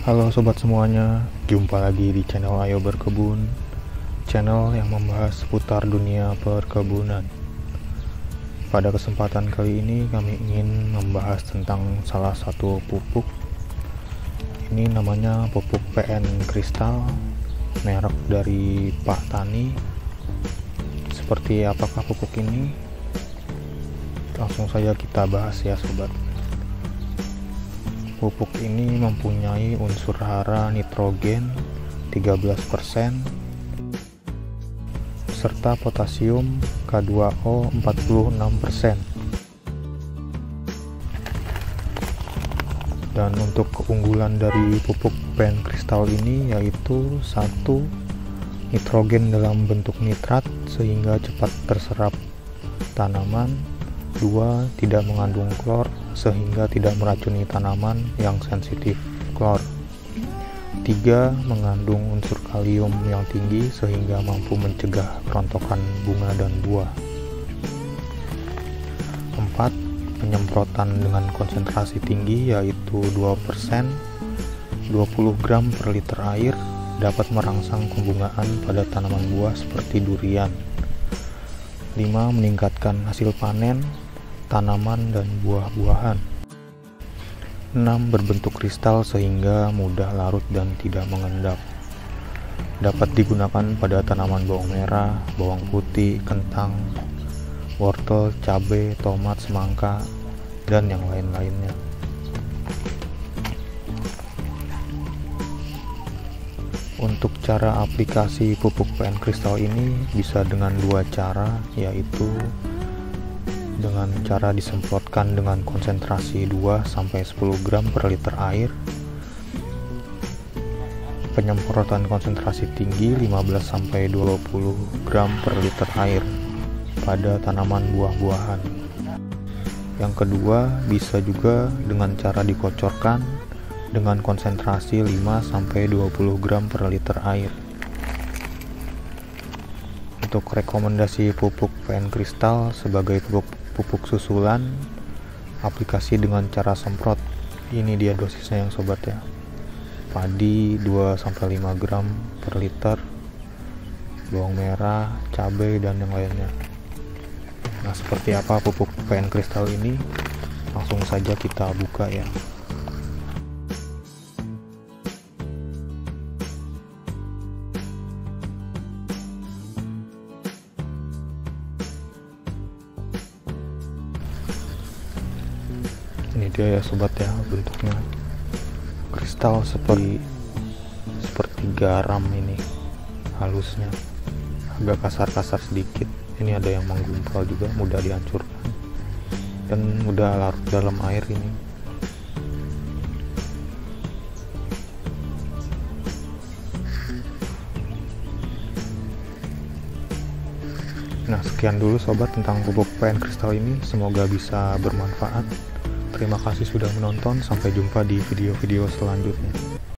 Halo sobat semuanya, jumpa lagi di channel Ayo Berkebun. Channel yang membahas seputar dunia perkebunan. Pada kesempatan kali ini kami ingin membahas tentang salah satu pupuk. Ini namanya pupuk PN Kristal Merek dari Pak Tani. Seperti apakah pupuk ini? Langsung saja kita bahas ya sobat Pupuk ini mempunyai unsur hara nitrogen 13% serta potasium K2O 46%. Dan untuk keunggulan dari pupuk pen kristal ini yaitu satu nitrogen dalam bentuk nitrat sehingga cepat terserap tanaman, dua tidak mengandung klor sehingga tidak meracuni tanaman yang sensitif klor. 3. Mengandung unsur kalium yang tinggi sehingga mampu mencegah kerontokan bunga dan buah. 4. Penyemprotan dengan konsentrasi tinggi yaitu 2% 20 gram per liter air dapat merangsang pembungaan pada tanaman buah seperti durian. 5. Meningkatkan hasil panen tanaman dan buah-buahan. 6. Berbentuk kristal sehingga mudah larut dan tidak mengendap. Dapat digunakan pada tanaman bawang merah, bawang putih, kentang, wortel, cabai, tomat, semangka, dan yang lain-lainnya. Untuk cara aplikasi pupuk PN kristal ini bisa dengan dua cara, yaitu dengan cara disemprotkan dengan konsentrasi 2-10 gram per liter air. Penyemprotan konsentrasi tinggi 15-20 gram per liter air pada tanaman buah-buahan. Yang kedua bisa juga dengan cara dikocorkan dengan konsentrasi 5-20 gram per liter air. Untuk rekomendasi pupuk PN kristal sebagai pupuk pupuk susulan aplikasi dengan cara semprot. Ini dia dosisnya yang sobat ya. Padi 2-5 gram per liter bawang merah cabai dan yang lainnya. Nah seperti apa pupuk PN kristal ini? Langsung saja kita buka ya ini dia ya sobat ya bentuknya. Kristal seperti seperti garam ini halusnya. Agak kasar-kasar sedikit. Ini ada yang menggumpal juga mudah dihancurkan. Dan mudah larut dalam air ini. Nah, sekian dulu sobat tentang pupuk PN kristal ini. Semoga bisa bermanfaat. Terima kasih sudah menonton, sampai jumpa di video-video selanjutnya.